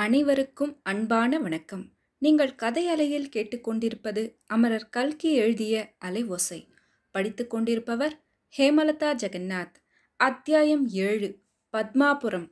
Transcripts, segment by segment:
அனைவருக்கும் அன்பான வணக்கம். நீங்கள் கதை அலையில் கேட்டுக்கொண்டிருப்பது அமரர் கல்கி எழுதிய அலை ஓசை. படித்துக் கொண்டிருப்பவர் ஹேமலதா ஜெகநாத். அத்தியாயம் ஏழு பத்மாபுரம்.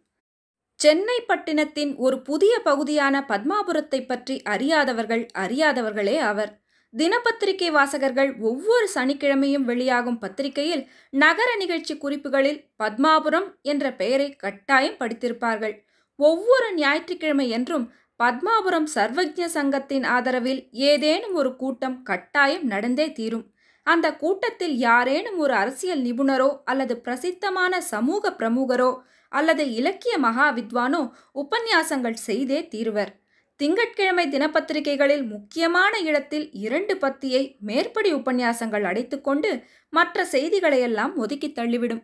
சென்னை பட்டினத்தின் ஒரு புதிய பகுதியான பத்மாபுரத்தை பற்றி அறியாதவர்கள் அறியாதவர்களே அவர். தினப்பத்திரிகை வாசகர்கள் ஒவ்வொரு சனிக்கிழமையும் வெளியாகும் பத்திரிகையில் நகர நிகழ்ச்சி குறிப்புகளில் பத்மாபுரம் என்ற பெயரை கட்டாயம் படித்திருப்பார்கள். ஒவ்வொரு ஞாயிற்றுக்கிழமை என்றும் பத்மாபுரம் சர்வஜ்ஞ சங்கத்தின் ஆதரவில் ஏதேனும் ஒரு கூட்டம் கட்டாயம் நடந்தே தீரும். அந்த கூட்டத்தில் யாரேனும் ஒரு அரசியல் நிபுணரோ அல்லது பிரசித்தமான சமூக பிரமுகரோ அல்லது இலக்கிய மகாவித்வானோ உபன்யாசங்கள் செய்தே தீருவர். திங்கட்கிழமை தினப்பத்திரிகைகளில் முக்கியமான இடத்தில் இரண்டு பத்தியை மேற்படி உபன்யாசங்கள் அடைத்துக்கொண்டு மற்ற செய்திகளையெல்லாம் ஒதுக்கி தள்ளிவிடும்.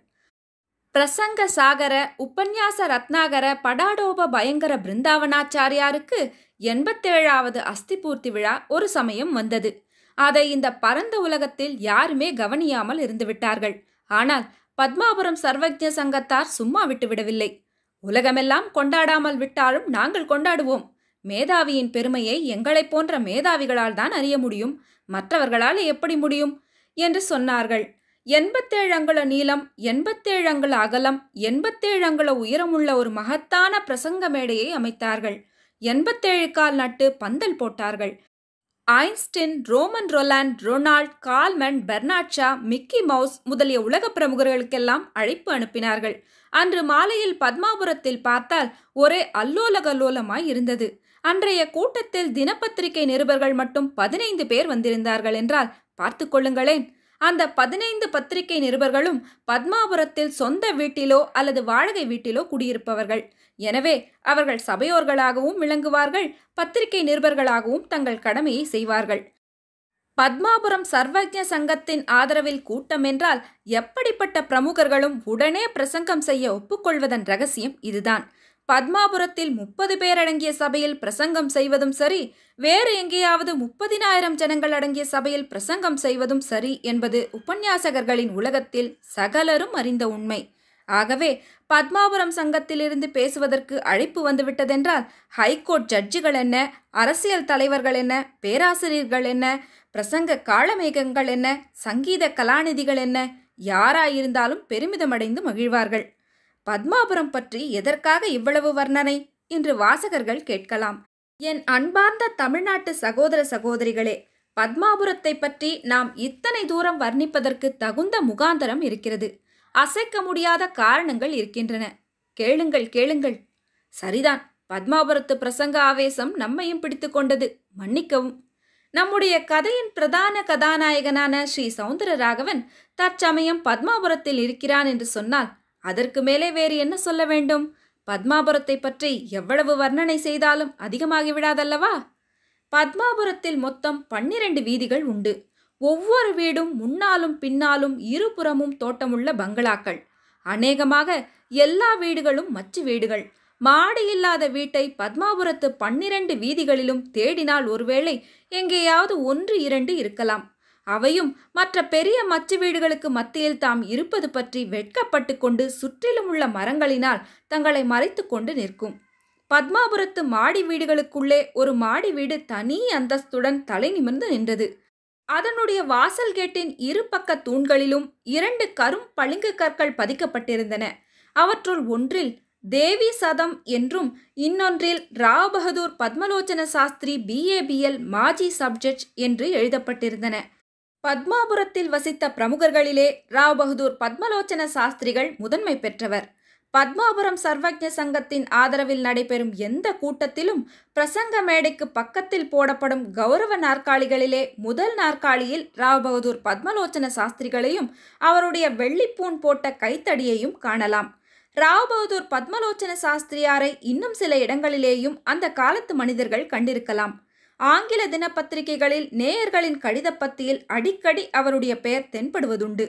பிரசங்க சாகர உபன்யாச ரத்னாகர படாடோப பயங்கர பிருந்தாவனாச்சாரியாருக்கு எண்பத்தேழாவது அஸ்திபூர்த்தி விழா ஒரு சமயம் வந்தது. அதை இந்த பரந்த உலகத்தில் யாருமே கவனியாமல் இருந்துவிட்டார்கள் ஆனால் பத்மாபுரம் சர்வஜ சங்கத்தார் சும்மா விட்டுவிடவில்லை உலகமெல்லாம் கொண்டாடாமல் விட்டாலும் நாங்கள் கொண்டாடுவோம். மேதாவியின் பெருமையை எங்களைப் போன்ற மேதாவிகளால் தான் அறிய முடியும். மற்றவர்களால் எப்படி முடியும்? என்று சொன்னார்கள். எண்பத்தேழு அங்குல நீளம் எண்பத்தேழு அங்குல அகலம் எண்பத்தேழு அங்குல உயரமுள்ள ஒரு மகத்தான பிரசங்க மேடையை அமைத்தார்கள். எண்பத்தேழு கால் நட்டு பந்தல் போட்டார்கள். Einstein Romain Rolland Ronald Colman Bernard Shaw Mickey Mouse முதலிய உலக பிரமுகர்களுக்கெல்லாம் அழைப்பு அனுப்பினார்கள். அன்று மாலையில் பத்மாபுரத்தில் பார்த்தால் ஒரே அல்லோலகல்லோலமாய் இருந்தது. அன்றைய கூட்டத்தில் தினப்பத்திரிகை நிருபர்கள் மட்டும் பதினைந்து பேர் வந்திருந்தார்கள் என்றால் பார்த்து கொள்ளுங்களேன். அந்த பதினைந்து பத்திரிகை நிருபர்களும் பத்மாபுரத்தில் சொந்த வீட்டிலோ அல்லது வாடகை வீட்டிலோ குடியிருப்பவர்கள். எனவே அவர்கள் சபையோர்களாகவும் விளங்குவார்கள் பத்திரிகை நிருபர்களாகவும் தங்கள் கடமையை செய்வார்கள். பத்மாபுரம் சர்வஜ்ஞ சங்கத்தின் ஆதரவில் கூட்டம் என்றால் எப்படிப்பட்ட பிரமுகர்களும் உடனே பிரசங்கம் செய்ய ஒப்புக்கொள்வதன் ரகசியம் இதுதான். பத்மாபுரத்தில் முப்பது பேர் அடங்கிய சபையில் பிரசங்கம் செய்வதும் சரி வேறு எங்கேயாவது முப்பதினாயிரம் ஜனங்கள் அடங்கிய சபையில் பிரசங்கம் செய்வதும் சரி என்பது உபன்யாசகர்களின் உலகத்தில் சகலரும் அறிந்த உண்மை. ஆகவே பத்மாபுரம் சங்கத்திலிருந்து பேசுவதற்கு அழைப்பு வந்துவிட்டதென்றால் ஹைகோர்ட் ஜட்ஜுகள் என்ன அரசியல் தலைவர்கள் என்ன பேராசிரியர்கள் என்ன பிரசங்க காளமேகங்கள் என்ன சங்கீத கலாநிதிகள் என்ன யாராயிருந்தாலும் பெருமிதமடைந்து மகிழ்வார்கள். பத்மாபுரம் பற்றி எதற்காக இவ்வளவு வர்ணனை? என்று வாசகர்கள் கேட்கலாம். என் அன்பார்ந்த தமிழ்நாட்டு சகோதர சகோதரிகளே பத்மாபுரத்தை பற்றி நாம் இத்தனை தூரம் வர்ணிப்பதற்கு தகுந்த முகாந்தரம் இருக்கிறது. அசைக்க முடியாத காரணங்கள் இருக்கின்றன. கேளுங்கள் கேளுங்கள். சரிதான். பத்மாபுரத்து பிரசங்க ஆவேசம் நம்மையும் பிடித்து கொண்டது. மன்னிக்கவும். நம்முடைய கதையின் பிரதான கதாநாயகனான ஸ்ரீ சவுந்தரராகவன் தற்சமயம் பத்மாபுரத்தில் இருக்கிறான் என்று சொன்னால் அதற்கு மேலே வேறு என்ன சொல்ல வேண்டும்? பத்மாபுரத்தை பற்றி எவ்வளவு வர்ணனை செய்தாலும் அதிகமாகிவிடாதல்லவா பத்மாபுரத்தில் மொத்தம் பன்னிரண்டு வீதிகள் உண்டு. ஒவ்வொரு வீடும் முன்னாலும் பின்னாலும் இருபுறமும் தோட்டமுள்ள பங்களாக்கள். அநேகமாக எல்லா வீடுகளும் மச்சு வீடுகள். மாடி இல்லாத வீட்டை பத்மாபுரத்து பன்னிரண்டு வீதிகளிலும் தேடினால் ஒருவேளை எங்கேயாவது ஒன்று இரண்டு இருக்கலாம். அவையும் மற்ற பெரிய மச்சு வீடுகளுக்கு மத்தியில் தாம் இருப்பது பற்றி வெட்கப்பட்டு கொண்டு சுற்றிலும் உள்ள மரங்களினால் தங்களை மறைத்து கொண்டு நிற்கும். பத்மாபுரத்து மாடி வீடுகளுக்குள்ளே ஒரு மாடி வீடு தனி அந்தஸ்துடன் தலை நிமிர்ந்து நின்றது. அதனுடைய வாசல் கேட்டின் இரு பக்க தூண்களிலும் இரண்டு கரும் பளிங்கு கற்கள் பதிக்கப்பட்டிருந்தன. அவற்றுள் ஒன்றில் தேவி சதம் என்றும் இன்னொன்றில் ராவ் பகதூர் பத்மலோச்சன சாஸ்திரி பிஏபிஎல் மாஜி சப்ஜெக்ட் என்று எழுதப்பட்டிருந்தன. பத்மாபுரத்தில் வசித்த பிரமுகர்களிலே ராவ் பகதூர் பத்மலோச்சன சாஸ்திரிகள் முதன்மை பெற்றவர். பத்மாபுரம் சர்வஜ சங்கத்தின் ஆதரவில் நடைபெறும் எந்த கூட்டத்திலும் பிரசங்க மேடைக்கு பக்கத்தில் போடப்படும் கௌரவ நாற்காலிகளிலே முதல் நாற்காலியில் ராவ் பகதூர் பத்மலோச்சன சாஸ்திரிகளையும் அவருடைய வெள்ளிப்பூன் போட்ட கைத்தடியையும் காணலாம். ராவ் பகதூர் பத்மலோச்சன சாஸ்திரியாரை இன்னும் சில இடங்களிலேயும் அந்த காலத்து மனிதர்கள் கண்டிருக்கலாம். ஆங்கில தினப்பத்திரிகைகளில் நேயர்களின் கடிதப்பத்தியில் அடிக்கடி அவருடைய பெயர் தென்படுவதுண்டு.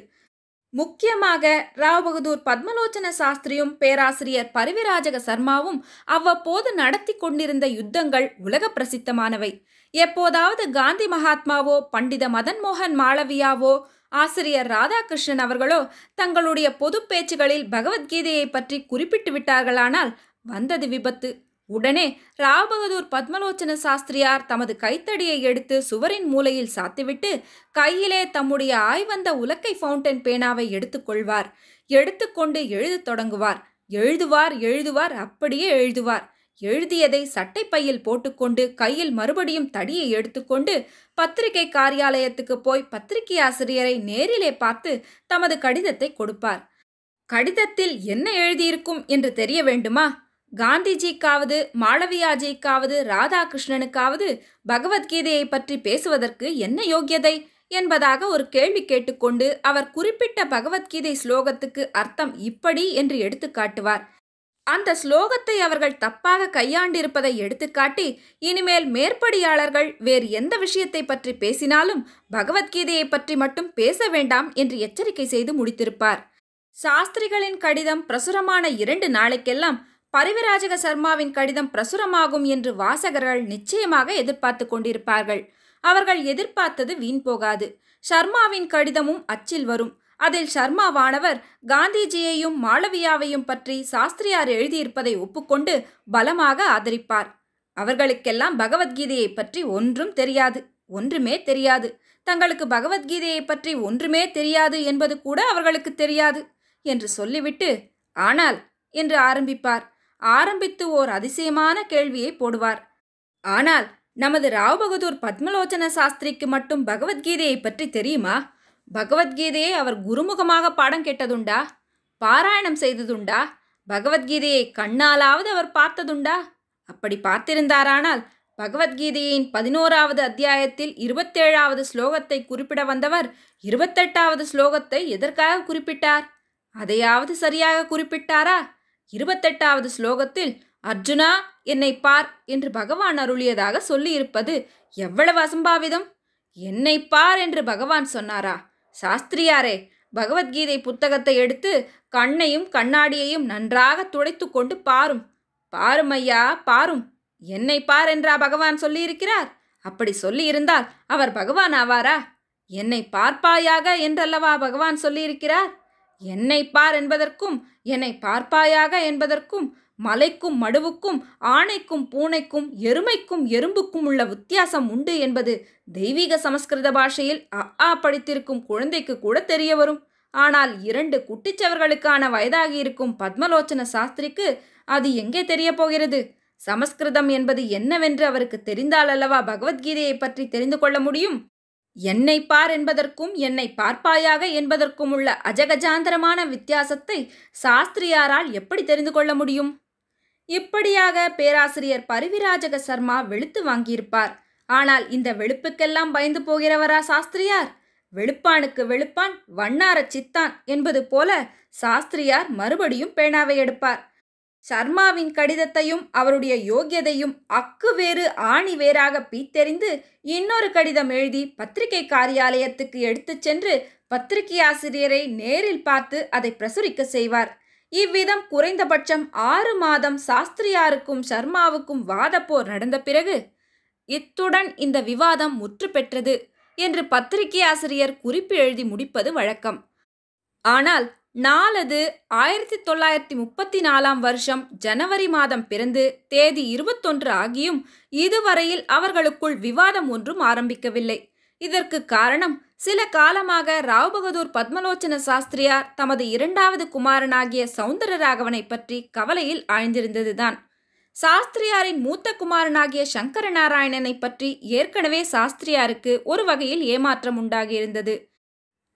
முக்கியமாக ராவ் பகதூர் பத்மலோச்சன சாஸ்திரியும் பேராசிரியர் பரிவிராஜக சர்மாவும் அவ்வப்போது நடத்தி கொண்டிருந்த யுத்தங்கள் உலக பிரசித்தமானவை. எப்போதாவது காந்தி மகாத்மாவோ பண்டித மதன் மோகன் மாளவியாவோ ஆசிரியர் ராதாகிருஷ்ணன் அவர்களோ தங்களுடைய பொது பேச்சுகளில் பகவத்கீதையை பற்றி குறிப்பிட்டு விட்டார்களானால் வந்தது விபத்து. உடனே ராவ்பகதூர் பத்மலோச்சன சாஸ்திரியார் தமது கைத்தடியை எடுத்து சுவரின் மூலையில் சாத்திவிட்டு கையிலே தம்முடைய ஆய்வந்த உலக்கை ஃபவுண்டன் பேனாவை எடுத்துக்கொள்வார் எடுத்துக்கொண்டு எழுதத் தொடங்குவார். எழுதுவார் எழுதுவார் அப்படியே எழுதுவார். எழுதியதை சட்டைப்பையில் போட்டுக்கொண்டு கையில் மறுபடியும் தடியை எடுத்துக்கொண்டு பத்திரிகை காரியாலயத்துக்கு போய் பத்திரிகை ஆசிரியரை நேரிலே பார்த்து தமது கடிதத்தை கொடுப்பார். கடிதத்தில் என்ன எழுதியிருக்கும் என்று தெரிய வேண்டுமா? காந்திஜிக்காவது மாளவியாஜிக்காவது ராதாகிருஷ்ணனுக்காவது பகவத்கீதையை பற்றி பேசுவதற்கு என்ன யோக்கியதை? என்பதாக ஒரு கேள்வி கேட்டுக்கொண்டு அவர் குறிப்பிட்ட பகவத்கீதை ஸ்லோகத்துக்கு அர்த்தம் இப்படி என்று எடுத்துக்காட்டுவார் அந்த ஸ்லோகத்தை அவர்கள் தப்பாக கையாண்டிருப்பதை எடுத்துக்காட்டி இனிமேல் மேற்படியாளர்கள் வேறு எந்த விஷயத்தை பற்றி பேசினாலும் பகவத்கீதையை பற்றி மட்டும் பேச வேண்டாம் என்று எச்சரிக்கை செய்து முடித்திருப்பார். சாஸ்திரிகளின் கடிதம் பிரசுரமான இரண்டு நாளைக்கெல்லாம் பரிவிராஜக சர்மாவின் கடிதம் பிரசுரமாகும் என்று வாசகர்கள் நிச்சயமாக எதிர்பார்த்து கொண்டிருப்பார்கள். அவர்கள் எதிர்பார்த்தது வீண் போகாது. சர்மாவின் கடிதமும் அச்சில் வரும். அதில் சர்மாவானவர் காந்திஜியையும் மாளவியாவையும் பற்றி சாஸ்திரியார் எழுதியிருப்பதை ஒப்புக்கொண்டு பலமாக ஆதரிப்பார். அவர்களுக்கெல்லாம் பகவத்கீதையை பற்றி ஒன்றும் தெரியாது. ஒன்றுமே தெரியாது. தங்களுக்கு பகவத்கீதையை பற்றி ஒன்றுமே தெரியாது என்பது கூட அவர்களுக்கு தெரியாது என்று சொல்லிவிட்டு ஆனால் என்று ஆரம்பிப்பார். ஆரம்பித்து ஓர் அதிசயமான கேள்வியை போடுவார். ஆனால் நமது ராவ் பகதூர் பத்மலோச்சன சாஸ்திரிக்கு மட்டும் பகவத்கீதையை பற்றி தெரியுமா? பகவத்கீதையை அவர் குருமுகமாக பாடம் கேட்டதுண்டா? பாராயணம் செய்ததுண்டா? பகவத்கீதையை கண்ணாலாவது அவர் பார்த்ததுண்டா? அப்படி பார்த்திருந்தாரானால் பகவத்கீதையின் பதினோராவது அத்தியாயத்தில் இருபத்தேழாவது ஸ்லோகத்தை குறிப்பிட வந்தவர் இருபத்தெட்டாவது ஸ்லோகத்தை எதற்காக குறிப்பிட்டார்? அதையாவது சரியாக குறிப்பிட்டாரா? இருபத்தெட்டாவது ஸ்லோகத்தில் அர்ஜுனா என்னை பார் என்று பகவான் அருளியதாக சொல்லியிருப்பது எவ்வளவு அசம்பாவிதம்? என்னை பார் என்று பகவான் சொன்னாரா? சாஸ்திரியாரே பகவத்கீதை புத்தகத்தை எடுத்து கண்ணையும் கண்ணாடியையும் நன்றாக துடைத்து கொண்டு பாரும். பாரும் ஐயா பாரும். என்னை பார் என்றா பகவான் சொல்லியிருக்கிறார்? அப்படி சொல்லியிருந்தால் அவர் பகவான் ஆவாரா? என்னை பார்ப்பாயாக என்றல்லவா பகவான் சொல்லியிருக்கிறார்? என்னை பார் என்பதற்கும் என்னை பார்ப்பாயாக என்பதற்கும் மலைக்கும் மடுவுக்கும் ஆணைக்கும் பூனைக்கும் எருமைக்கும் எறும்புக்கும் உள்ள வித்தியாசம் உண்டு என்பது தெய்வீக சமஸ்கிருத பாஷையில் அ ஆ படித்திருக்கும் குழந்தைக்கு கூட தெரிய வரும். ஆனால் இரண்டு குட்டிச்சவர்களுக்கான வயதாகியிருக்கும் பத்மலோச்சன சாஸ்திரிக்கு அது எங்கே தெரிய போகிறது? சமஸ்கிருதம் என்பது என்னவென்று அவருக்கு தெரிந்தால் அல்லவா பகவத்கீதையை பற்றி தெரிந்து கொள்ள முடியும்? என்னை பார் என்பதற்கும் என்னை பார்ப்பாயாக என்பதற்கும் உள்ள அஜகஜாந்தரமான வித்தியாசத்தை சாஸ்திரியாரால் எப்படி தெரிந்து கொள்ள முடியும்? இப்படியாக பேராசிரியர் பரிவிராஜக சர்மா வெளுத்து வாங்கியிருப்பார். ஆனால் இந்த வெளுப்புக்கெல்லாம் பயந்து போகிறவரா சாஸ்திரியார்? வெளுப்பானுக்கு வெளுப்பான் வண்ணார சித்தான் என்பது போல சாஸ்திரியார் மறுபடியும் பேனாவை எடுப்பார். சர்மாவின் கடிதத்தையும் அவருடைய யோக்கியதையும் அக்கு வேறு ஆணி வேறாக பீத்தெறிந்து இன்னொரு கடிதம் எழுதி பத்திரிகை காரியாலயத்துக்கு எடுத்துச் சென்று பத்திரிகை ஆசிரியரை நேரில் பார்த்து அதை பிரசுரிக்க செய்வார். இவ்விதம் குறைந்தபட்சம் ஆறு மாதம் சாஸ்திரியாருக்கும் சர்மாவுக்கும் வாதப்போர் நடந்த பிறகு இத்துடன் இந்த விவாதம் முற்று பெற்றது என்று பத்திரிகை ஆசிரியர் குறிப்பு எழுதி முடிப்பது வழக்கம். ஆனால் நாலது ஆயிரத்தி தொள்ளாயிரத்தி முப்பத்தி நாலாம் வருஷம் ஜனவரி மாதம் பிறந்து தேதி இருபத்தொன்று ஆகியும் இதுவரையில் அவர்களுக்குள் விவாதம் ஒன்றும் ஆரம்பிக்கவில்லை. இதற்கு காரணம் சில காலமாக ராவ் பகதூர் பத்மலோச்சன சாஸ்திரியார் தமது இரண்டாவது குமாரனாகிய சவுந்தரராகவனை பற்றி கவலையில் ஆழ்ந்திருந்ததுதான். சாஸ்திரியாரின் மூத்த குமாரனாகிய சங்கர நாராயணனை பற்றி ஏற்கனவே சாஸ்திரியாருக்கு ஒரு வகையில் ஏமாற்றம் உண்டாகியிருந்தது.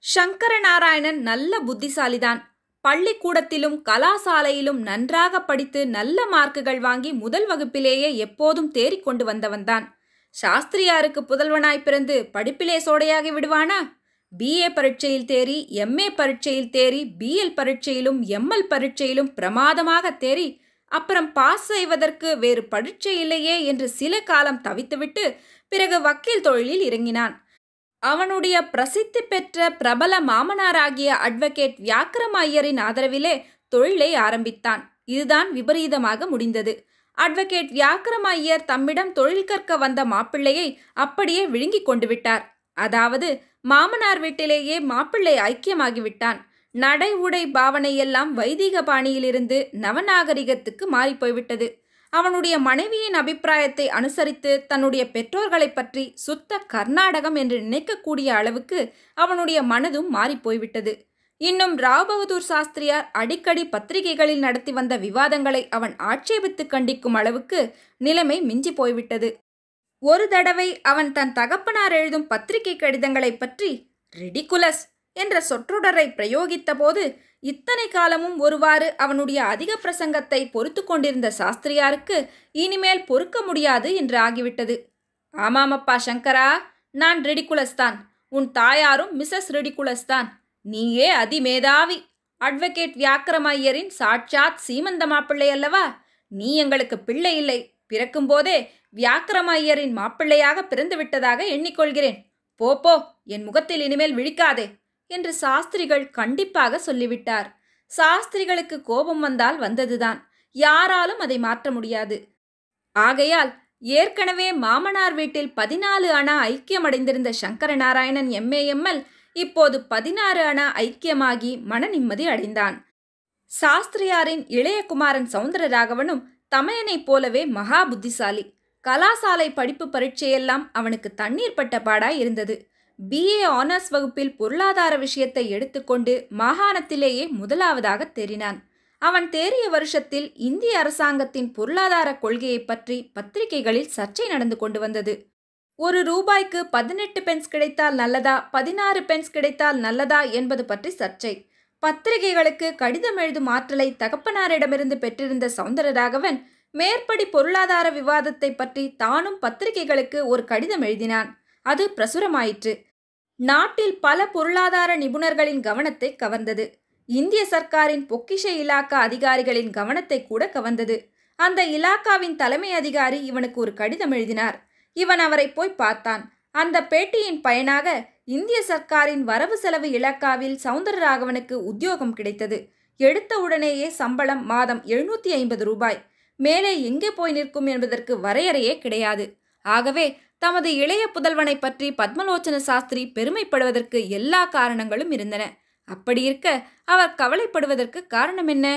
சங்கரநாராயணன் நல்ல புத்திசாலிதான். பள்ளிக்கூடத்திலும் கலாசாலையிலும் நன்றாக படித்து நல்ல மார்க்குகள் வாங்கி முதல் வகுப்பிலேயே எப்போதும் தேறிக்கொண்டு வந்தவன்தான். சாஸ்திரியாருக்கு புதல்வனாய் பிறந்து படிப்பிலே சோடையாகி விடுவானா? பிஏ பரீட்சையில் தேறி எம்ஏ பரீட்சையில் தேறி பிஎல் பரீட்சையிலும் எம்எல் பரீட்சையிலும் பிரமாதமாக தேறி அப்புறம் பாஸ் செய்வதற்கு வேறு பரீட்சை இல்லையே என்று சில காலம் தவித்துவிட்டு பிறகு வக்கீல் தொழிலில் இறங்கினான். அவனுடைய பிரசித்தி பெற்ற பிரபல மாமனாராகிய அட்வொகேட் வியாக்கிரம் ஐயரின் ஆதரவிலே தொழிலை ஆரம்பித்தான். இதுதான் விபரீதமாக முடிந்தது. அட்வொகேட் வியாக்கிரம் ஐயர் தம்மிடம் தொழில் கற்க வந்த மாப்பிள்ளையை அப்படியே விழுங்கிக் கொண்டு விட்டார். அதாவது மாமனார் வீட்டிலேயே மாப்பிள்ளை ஐக்கியமாகிவிட்டான் நடை உடை பாவனையெல்லாம் வைதிக பாணியிலிருந்து நவநாகரிகத்துக்கு மாறிப்போய்விட்டது அவனுடைய மனைவியின் அபிப்பிராயத்தை அனுசரித்து தன்னுடைய பெற்றோர்களைப் பற்றி சுத்த கர்நாடகம் என்று நினைக்கக்கூடிய அளவுக்கு அவனுடைய மனதும் மாறிப்போய்விட்டது. இன்னும் ராவ் பகதூர் சாஸ்திரியார் அடிக்கடி பத்திரிகைகளில் நடத்தி வந்த விவாதங்களை அவன் ஆட்சேபித்து கண்டிக்கும் அளவுக்கு நிலைமை மிஞ்சி போய்விட்டது. ஒரு தடவை அவன் தன் தகப்பனார் எழுதும் பத்திரிகை கடிதங்களைப் பற்றி ரிடிகுலஸ் என்ற சொற்றொடரை பிரயோகித்தபோது இத்தனை காலமும் ஒருவாறு அவனுடைய அதிக பிரசங்கத்தை பொறுத்து கொண்டிருந்த சாஸ்திரியாருக்கு இனிமேல் பொறுக்க முடியாது என்று ஆகிவிட்டது. ஆமாமப்பா சங்கரா நான் ரெடிகுலஸ் தான் உன் தாயாரும் மிஸ்ஸஸ் ரெடிகுலஸ் தான் நீயே அதிமேதாவி. அட்வொகேட் வியாக்கிரமையரின் சாட்சாத் சீமந்த மாப்பிள்ளை அல்லவா? நீ எங்களுக்கு பிள்ளை இல்லை. பிறக்கும்போதே வியாக்கிரமையரின் மாப்பிள்ளையாக பிறந்து விட்டதாக எண்ணிக்கொள்கிறேன். போ போ. என் முகத்தில் இனிமேல் விழிக்காதே. என்று சாஸ்திரிகள் கண்டிப்பாக சொல்லிவிட்டார். சாஸ்திரிகளுக்கு கோபம் வந்தால் வந்ததுதான். யாராலும் அதை மாற்ற முடியாது. ஆகையால் ஏற்கனவே மாமனார் வீட்டில் பதினாலு அணா ஐக்கியமடைந்திருந்த சங்கரநாராயணன் எம்ஏஎம்எல் இப்போது பதினாறு அணா ஐக்கியமாகி மன நிம்மதி அடைந்தான். சாஸ்திரியாரின் இளைய குமாரன் சவுந்தரராகவனும் தமையனைப் போலவே மகா புத்திசாலி. கலாசாலை படிப்பு பரீட்சையெல்லாம் அவனுக்கு தண்ணீர் பட்ட பாடாய் இருந்தது. பிஏ ஆனர்ஸ் வகுப்பில் பொருளாதார விஷயத்தை எடுத்துக்கொண்டு மாகாணத்திலேயே முதலாவதாக தேறினான். அவன் தேறிய வருஷத்தில் இந்திய அரசாங்கத்தின் பொருளாதார கொள்கையை பற்றி பத்திரிகைகளில் சர்ச்சை நடந்து கொண்டு வந்தது. ஒரு ரூபாய்க்கு பதினெட்டு பென்ஸ் கிடைத்தால் நல்லதா பதினாறு பென்ஸ் கிடைத்தால் நல்லதா என்பது பற்றி சர்ச்சை. பத்திரிகைகளுக்கு கடிதம் எழுதும் ஆற்றலை தகப்பனாரிடமிருந்து பெற்றிருந்த சவுந்தரராகவன் மேற்படி பொருளாதார விவாதத்தை பற்றி தானும் பத்திரிகைகளுக்கு ஒரு கடிதம் எழுதினான். அது பிரசுரமாயிற்று. நாட்டில் பல பொருளாதார நிபுணர்களின் கவனத்தை கவர்ந்தது. இந்திய சர்க்காரின் பொக்கிஷ இலாக்கா அதிகாரிகளின் கவனத்தை கூட கவர்ந்தது. அந்த இலாக்காவின் தலைமை அதிகாரி இவனுக்கு ஒரு கடிதம் எழுதினார். இவன் அவரை போய் பார்த்தான். அந்த பேட்டியின் பயனாக இந்திய சர்க்காரின் வரவு செலவு இலாக்காவில் சவுந்தரராகவனுக்கு உத்தியோகம் கிடைத்தது. எடுத்த உடனேயே சம்பளம் மாதம் எழுநூற்றி ஐம்பது ரூபாய். மேலே எங்கே போய் நிற்கும் என்பதற்கு வரையறையே கிடையாது. ஆகவே தமது இளைய புதல்வனை பற்றி பத்மலோச்சன சாஸ்திரி பெருமைப்படுவதற்கு எல்லா காரணங்களும் இருந்தன. அப்படி இருக்க அவர் கவலைப்படுவதற்கு காரணம் என்ன?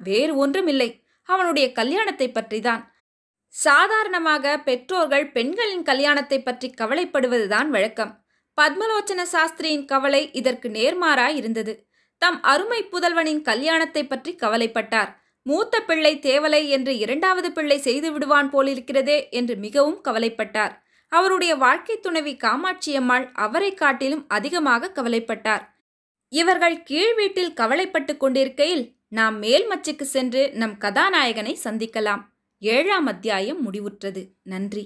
வேறு ஒன்றுமில்லை அவனுடைய கல்யாணத்தை பற்றிதான். சாதாரணமாக பெற்றோர்கள் பெண்களின் கல்யாணத்தை பற்றி கவலைப்படுவதுதான் வழக்கம். பத்மலோச்சன சாஸ்திரியின் கவலை இதற்கு நேர்மாறாய் இருந்தது. தம் அருமை புதல்வனின் கல்யாணத்தை பற்றி கவலைப்பட்டார். மூத்த பிள்ளை தேவலை என்று இரண்டாவது பிள்ளை செய்து விடுவான் போலிருக்கிறதே என்று மிகவும் கவலைப்பட்டார். அவருடைய வாழ்க்கை துணைவி காமாட்சியம்மாள் அவரை காட்டிலும் அதிகமாக கவலைப்பட்டார். இவர்கள் கீழ் வீட்டில் கவலைப்பட்டு கொண்டிருக்கையில் நாம் மேல் மச்சுக்கு சென்று நம் கதாநாயகனை சந்திக்கலாம். ஏழாம் அத்தியாயம் முடிவுற்றது. நன்றி.